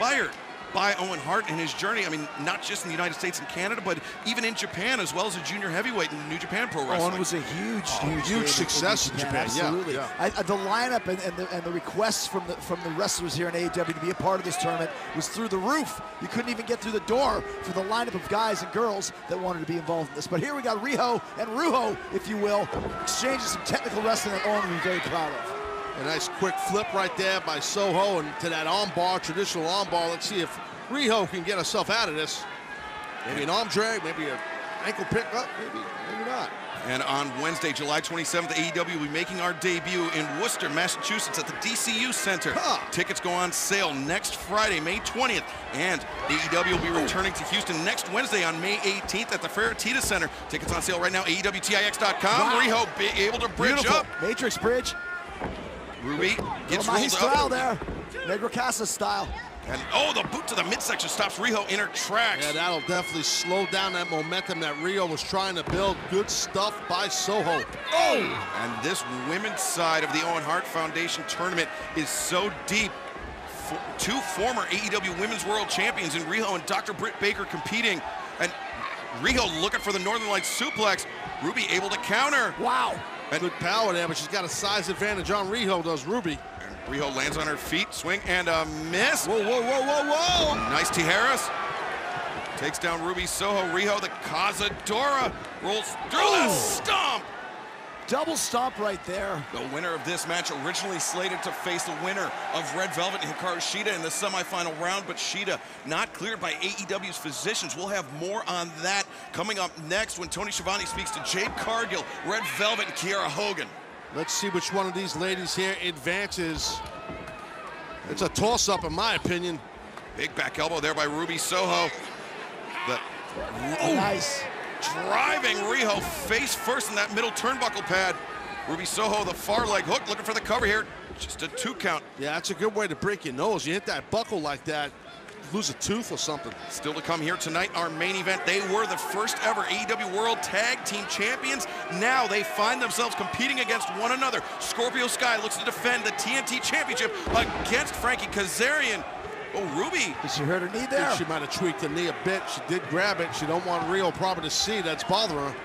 inspired by Owen Hart and his journey. I mean, not just in the United States and Canada, but even in Japan as well as a junior heavyweight in the New Japan Pro Wrestling. Owen was a huge, Oh, huge, huge success in Japan, yeah, Absolutely. yeah. I, I- the lineup and, and, the, and the requests from the from the wrestlers here in AEW to be a part of this tournament was through the roof. You couldn't even get through the door for the lineup of guys and girls that wanted to be involved in this. But here we got Riho and Ruho, if you will, exchanging some technical wrestling that Owen would be very proud of. A nice quick flip right there by Soho and to that arm bar, traditional arm bar. Let's see if Riho can get herself out of this. Maybe an arm drag, maybe an ankle pickup, maybe, maybe not. And on Wednesday, July 27th, AEW will be making our debut in Worcester, Massachusetts at the DCU Center. Huh. Tickets go on sale next Friday, May 20th. And AEW will be returning to Houston next Wednesday on May 18th at the Fertitta Center. Tickets on sale right now, AEWTIX.com. Wow. Riho be able to bridge Beautiful. up. Matrix bridge. Ruby gets oh Little Mahi rolled style up. there. Negro Casas style. And oh, the boot to the midsection stops Riho in her tracks. Yeah, that'll definitely slow down that momentum that Riho was trying to build. Good stuff by Soho. Oh! And this women's side of the Owen Hart Foundation tournament is so deep. F- two former AEW Women's World Champions in Riho and Dr. Britt Baker competing. And Riho looking for the Northern Lights suplex. Ruby able to counter. Wow. And, Good power there, but she's got a size advantage on Riho, does Ruby. and Riho lands on her feet, swing and a miss. Whoa, whoa, whoa, whoa, whoa! Nice Tijeras. Takes down Ruby Soho. Riho, the Cazadora, rolls through the Ooh. stomp. Double stomp right there. The winner of this match originally slated to face the winner of Red Velvet and Hikaru Shida in the semifinal round, but Shida not cleared by AEW's physicians. We'll have more on that coming up next when Tony Schiavone speaks to Jade Cargill, Red Velvet, and Kiera Hogan. Let's see which one of these ladies here advances. It's a toss-up, in my opinion. Big back elbow there by Ruby Soho. The Nice. Driving Riho face first in that middle turnbuckle pad. Ruby Soho, the far leg hook, looking for the cover here. Just a two count. Yeah, that's a good way to break your nose. You hit that buckle like that, lose a tooth or something. Still to come here tonight, our main event. They were the first ever AEW World Tag Team Champions. Now they find themselves competing against one another. Scorpio Sky looks to defend the TNT Championship against Frankie Kazarian. Oh, Ruby. Did she hurt her knee there? she might have tweaked the knee a bit. She did grab it. She don't want Riho probably to see that's bothering her.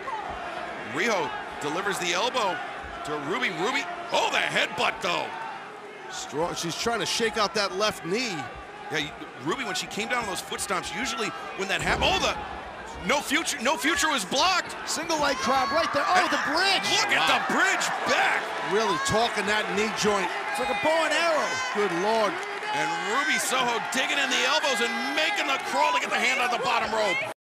Riho delivers the elbow to Ruby. Ruby. Oh, the headbutt though. Strong. She's trying to shake out that left knee. Yeah, you- Ruby, when she came down on those foot stomps, usually when that happened, oh, the no future, no future was blocked. Single leg crab right there. Oh, the bridge. Look at the bridge back. Really talking that knee joint. It's like a bow and arrow. Good Lord. And Ruby Soho digging in the elbows and making the crawl to get the hand on the bottom rope.